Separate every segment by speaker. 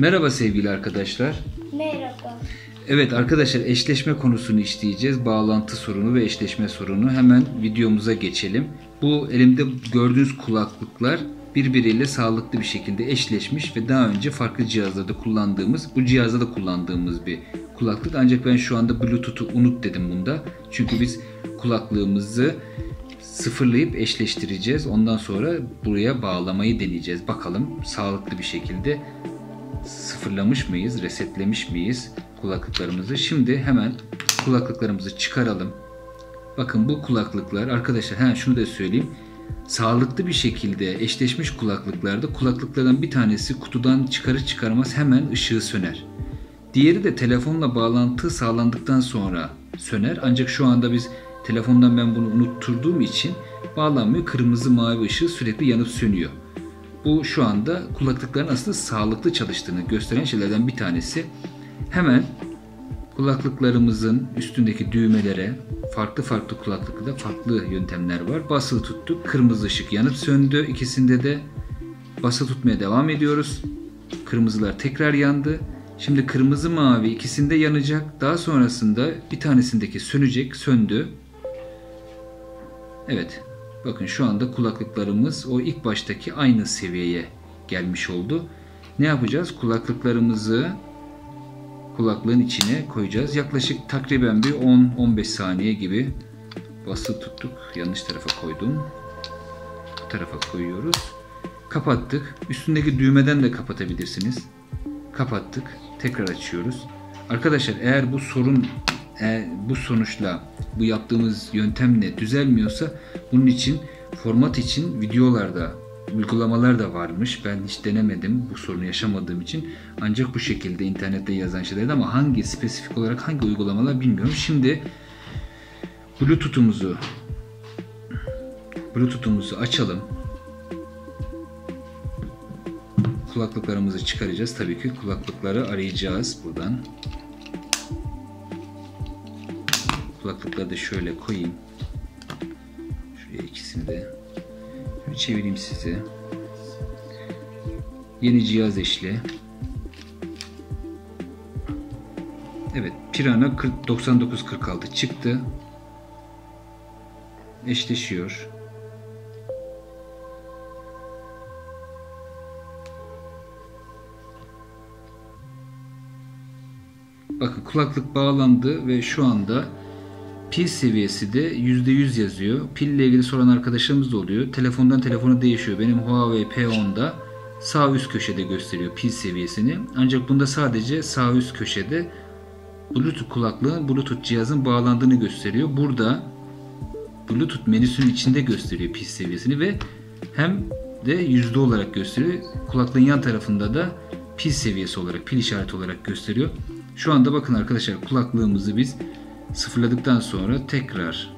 Speaker 1: Merhaba sevgili arkadaşlar.
Speaker 2: Merhaba.
Speaker 1: Evet arkadaşlar eşleşme konusunu işleyeceğiz. Bağlantı sorunu ve eşleşme sorunu. Hemen videomuza geçelim. Bu elimde gördüğünüz kulaklıklar birbiriyle sağlıklı bir şekilde eşleşmiş ve daha önce farklı cihazlarda kullandığımız, bu cihazda da kullandığımız bir kulaklık. Ancak ben şu anda Bluetooth'u unut dedim bunda. Çünkü biz kulaklığımızı sıfırlayıp eşleştireceğiz. Ondan sonra buraya bağlamayı deneyeceğiz. Bakalım sağlıklı bir şekilde sıfırlamış mıyız, resetlemiş miyiz kulaklıklarımızı? Şimdi hemen kulaklıklarımızı çıkaralım. Bakın bu kulaklıklar arkadaşlar ha şunu da söyleyeyim. Sağlıklı bir şekilde eşleşmiş kulaklıklarda kulaklıklardan bir tanesi kutudan çıkarır çıkarmaz hemen ışığı söner. Diğeri de telefonla bağlantı sağlandıktan sonra söner. Ancak şu anda biz telefondan ben bunu unutturduğum için bağlanmıyor. Kırmızı mavi ışığı sürekli yanıp sönüyor. Bu şu anda kulaklıkların aslında sağlıklı çalıştığını gösteren şeylerden bir tanesi. Hemen kulaklıklarımızın üstündeki düğmelere farklı farklı kulaklıkta farklı yöntemler var. Basılı tuttuk. Kırmızı ışık yanıp söndü. İkisinde de basılı tutmaya devam ediyoruz. Kırmızılar tekrar yandı. Şimdi kırmızı mavi ikisinde yanacak. Daha sonrasında bir tanesindeki sönecek, söndü. Evet. Bakın şu anda kulaklıklarımız o ilk baştaki aynı seviyeye gelmiş oldu. Ne yapacağız? Kulaklıklarımızı kulaklığın içine koyacağız. Yaklaşık takriben bir 10-15 saniye gibi basılı tuttuk. Yanlış tarafa koydum. Bu tarafa koyuyoruz. Kapattık. Üstündeki düğmeden de kapatabilirsiniz. Kapattık. Tekrar açıyoruz. Arkadaşlar eğer bu sorun eğer bu sonuçla bu yaptığımız yöntemle düzelmiyorsa bunun için format için videolarda uygulamalar da varmış. Ben hiç denemedim bu sorunu yaşamadığım için. Ancak bu şekilde internette yazan şeylerdi ama hangi spesifik olarak hangi uygulamalar bilmiyorum. Şimdi Bluetooth'umuzu Bluetooth'umuzu açalım. Kulaklıklarımızı çıkaracağız. Tabii ki kulaklıkları arayacağız buradan. Kulaklıkları da şöyle koyayım. Şuraya ikisini de şöyle çevireyim size. Yeni cihaz eşli. Evet, Pirana 40, 9946 çıktı. Eşleşiyor. Bakın kulaklık bağlandı ve şu anda pil seviyesi de %100 yazıyor. Pille ilgili soran arkadaşlarımız da oluyor. Telefondan telefona değişiyor. Benim Huawei P10'da sağ üst köşede gösteriyor pil seviyesini. Ancak bunda sadece sağ üst köşede Bluetooth kulaklığın Bluetooth cihazın bağlandığını gösteriyor. Burada Bluetooth menüsünün içinde gösteriyor pil seviyesini ve hem de yüzde olarak gösteriyor. Kulaklığın yan tarafında da pil seviyesi olarak, pil işareti olarak gösteriyor. Şu anda bakın arkadaşlar kulaklığımızı biz sıfırladıktan sonra tekrar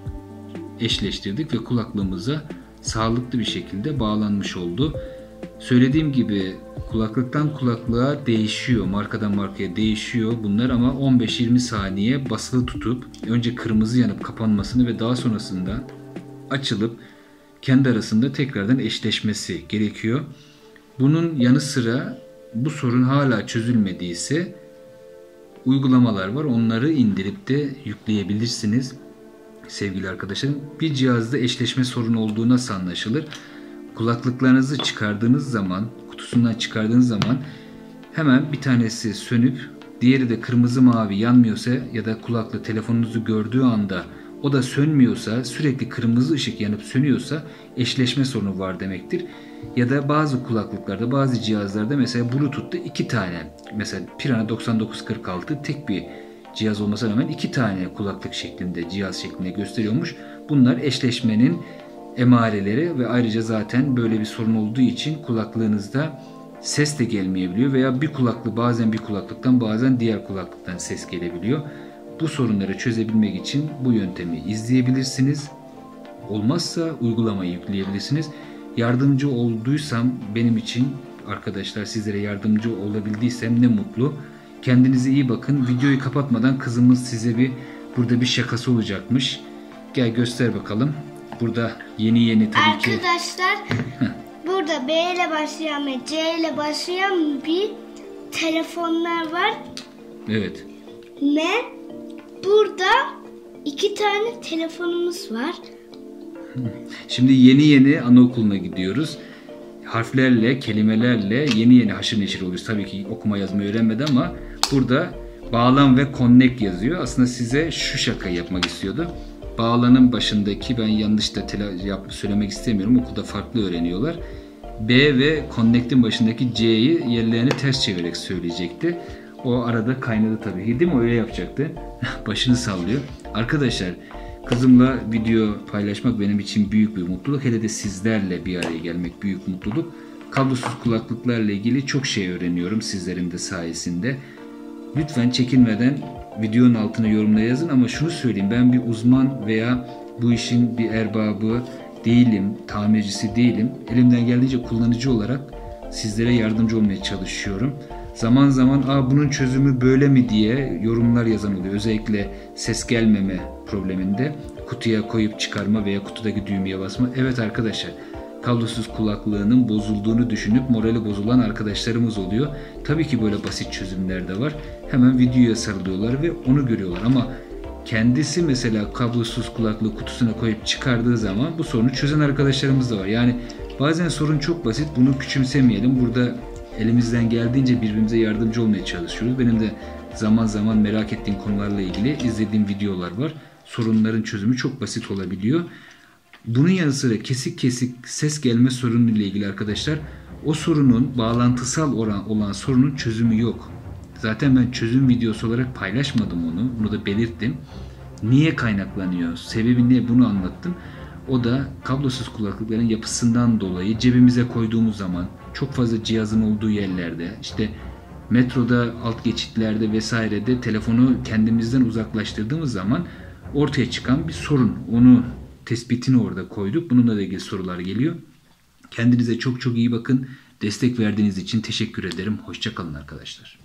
Speaker 1: eşleştirdik ve kulaklığımıza sağlıklı bir şekilde bağlanmış oldu. Söylediğim gibi kulaklıktan kulaklığa değişiyor, markadan markaya değişiyor bunlar ama 15-20 saniye basılı tutup önce kırmızı yanıp kapanmasını ve daha sonrasında açılıp kendi arasında tekrardan eşleşmesi gerekiyor. Bunun yanı sıra bu sorun hala çözülmediyse uygulamalar var. Onları indirip de yükleyebilirsiniz sevgili arkadaşlarım. Bir cihazda eşleşme sorunu olduğu nasıl anlaşılır? Kulaklıklarınızı çıkardığınız zaman, kutusundan çıkardığınız zaman hemen bir tanesi sönüp diğeri de kırmızı mavi yanmıyorsa ya da kulaklı telefonunuzu gördüğü anda o da sönmüyorsa, sürekli kırmızı ışık yanıp sönüyorsa eşleşme sorunu var demektir. Ya da bazı kulaklıklarda, bazı cihazlarda mesela Bluetooth'ta iki tane, mesela Pirana 9946 tek bir cihaz olmasına rağmen iki tane kulaklık şeklinde, cihaz şeklinde gösteriyormuş. Bunlar eşleşmenin emareleri ve ayrıca zaten böyle bir sorun olduğu için kulaklığınızda ses de gelmeyebiliyor veya bir kulaklı bazen bir kulaklıktan bazen diğer kulaklıktan ses gelebiliyor. Bu sorunları çözebilmek için bu yöntemi izleyebilirsiniz. Olmazsa uygulamayı yükleyebilirsiniz. Yardımcı olduysam benim için arkadaşlar sizlere yardımcı olabildiysem ne mutlu. Kendinize iyi bakın. Videoyu kapatmadan kızımız size bir burada bir şakası olacakmış. Gel göster bakalım. Burada yeni yeni tabii ki.
Speaker 2: Arkadaşlar burada B ile başlayan ve C ile başlayan bir telefonlar var
Speaker 1: Evet.
Speaker 2: ve burada iki tane telefonumuz var.
Speaker 1: Şimdi yeni yeni anaokuluna gidiyoruz. Harflerle, kelimelerle yeni yeni haşır neşir oluyoruz. Tabii ki okuma yazma öğrenmedi ama burada bağlan ve connect yazıyor. Aslında size şu şakayı yapmak istiyordu. Bağlanın başındaki ben yanlış da tela- yap, söylemek istemiyorum. Okulda farklı öğreniyorlar. B ve connect'in başındaki C'yi yerlerini ters çevirerek söyleyecekti. O arada kaynadı tabii değil mi? Öyle yapacaktı. Başını sallıyor. Arkadaşlar kızımla video paylaşmak benim için büyük bir mutluluk. Hele de sizlerle bir araya gelmek büyük mutluluk. Kablosuz kulaklıklarla ilgili çok şey öğreniyorum sizlerin de sayesinde. Lütfen çekinmeden videonun altına yorumla yazın ama şunu söyleyeyim ben bir uzman veya bu işin bir erbabı değilim, tamircisi değilim. Elimden geldiğince kullanıcı olarak sizlere yardımcı olmaya çalışıyorum. Zaman zaman Aa, bunun çözümü böyle mi diye yorumlar yazan oluyor. Özellikle ses gelmeme probleminde kutuya koyup çıkarma veya kutudaki düğmeye basma. Evet arkadaşlar kablosuz kulaklığının bozulduğunu düşünüp morali bozulan arkadaşlarımız oluyor. Tabii ki böyle basit çözümler de var. Hemen videoya sarılıyorlar ve onu görüyorlar ama kendisi mesela kablosuz kulaklığı kutusuna koyup çıkardığı zaman bu sorunu çözen arkadaşlarımız da var. Yani bazen sorun çok basit bunu küçümsemeyelim. Burada elimizden geldiğince birbirimize yardımcı olmaya çalışıyoruz. Benim de zaman zaman merak ettiğim konularla ilgili izlediğim videolar var. Sorunların çözümü çok basit olabiliyor. Bunun yanı sıra kesik kesik ses gelme sorunu ile ilgili arkadaşlar o sorunun bağlantısal olan, olan sorunun çözümü yok. Zaten ben çözüm videosu olarak paylaşmadım onu. Bunu da belirttim. Niye kaynaklanıyor? Sebebi ne? Bunu anlattım. O da kablosuz kulaklıkların yapısından dolayı cebimize koyduğumuz zaman çok fazla cihazın olduğu yerlerde işte metroda alt geçitlerde vesairede telefonu kendimizden uzaklaştırdığımız zaman ortaya çıkan bir sorun. Onu tespitini orada koyduk. Bununla da ilgili sorular geliyor. Kendinize çok çok iyi bakın. Destek verdiğiniz için teşekkür ederim. Hoşçakalın arkadaşlar.